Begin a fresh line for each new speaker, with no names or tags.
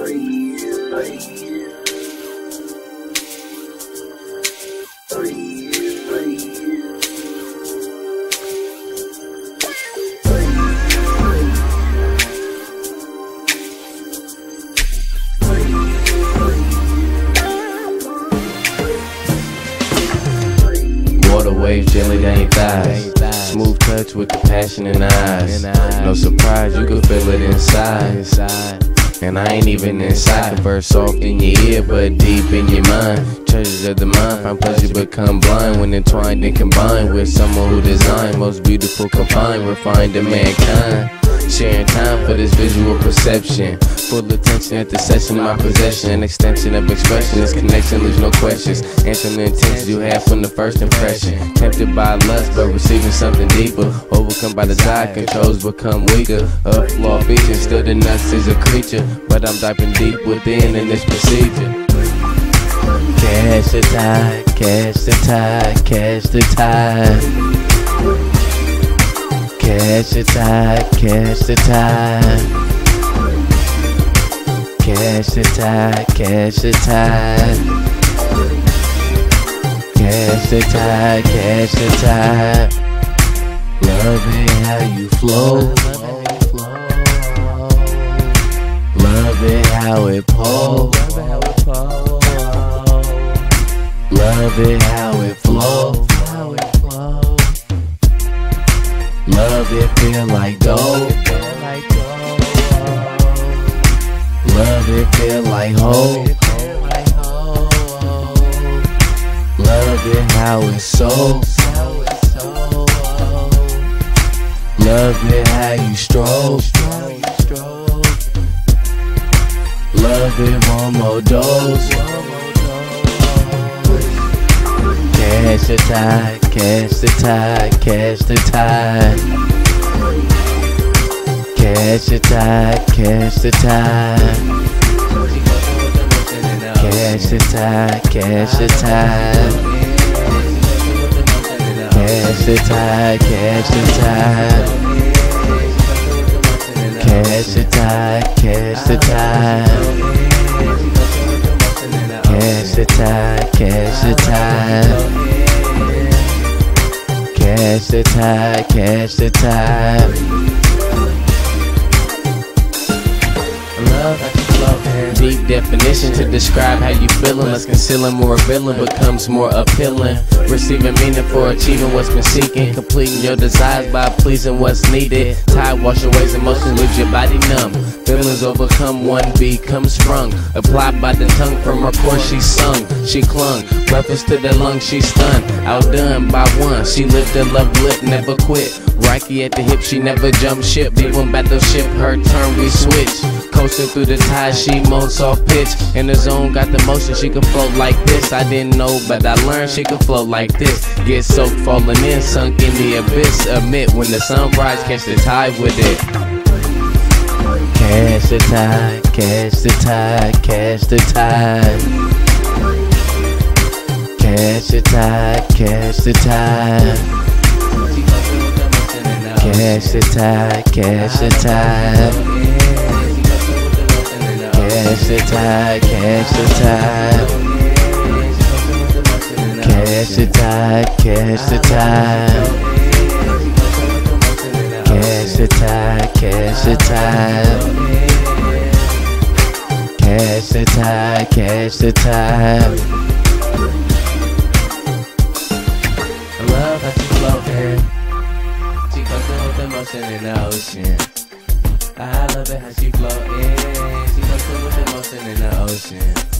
Water waves, thighs. Smooth touch with the passion in eyes. No surprise, you can feel it inside. And I ain't even inside. Converse soft in your ear, but deep in your mind. Treasures of the mind, find pleasure become blind when entwined and combined with someone who designed most beautiful, confined, refined to mankind. Sharing time for this visual perception. Full attention at the session, my possession. An extension of expression. This connection leaves no questions. Answering the intentions you had from the first impression. Tempted by lust, but receiving something deeper. Overcome by desire, controls become weaker. A flaw feature, still the nuts is a creature. But I'm diving deep within in this procedure. Catch the tide, catch the tide, catch the tide. Catch the tide, catch the tide. Catch the tide, catch the tide. Catch the tide, catch the tide. Love it how you flow. Love it how it pulls. Love it how it flows. It feel like dough. Love it feel like hope. Love it how it's so. Love it how you stroke. Love it one more dose. Catch the tide, catch the tide, catch the tide. Catch the tide, catch the tide. Catch the tide, catch the tide. Catch the tide, catch the tide. Catch the tide, catch the tide. Catch the tide, catch the tide. Catch the tide, catch the tide. Deep definition to describe how you feeling. Less concealing, more revealing becomes more appealing. Receiving meaning for achieving what's been seeking. Completing your desires by pleasing what's needed. Tide wash away emotions, leaves your body numb. Feelings overcome, one become sprung. Applied by the tongue from her course she sung. She clung, reference to the lungs she stunned. Outdone by one, she lived a love lit, never quit. Rocky at the hip, she never jumped ship. Even battleship, her turn we switch. Coasting through the tide, she moans soft pitch. In the zone, got the motion, she can float like this. I didn't know, but I learned she can float like this. Get soaked, falling in, sunk in the abyss. Admit when the sunrise, catch the tide with it. Catch the tide, catch the tide, catch the tide. Catch the tide, catch the tide. Catch the tide, catch the tide. Catch the tide, catch the tide. Catch the tide, catch the tide. Catch the tide, catch the tide. Catch the tide, catch the tide. Emotion in the ocean. I love it how she floating. She coasting with emotion in the ocean.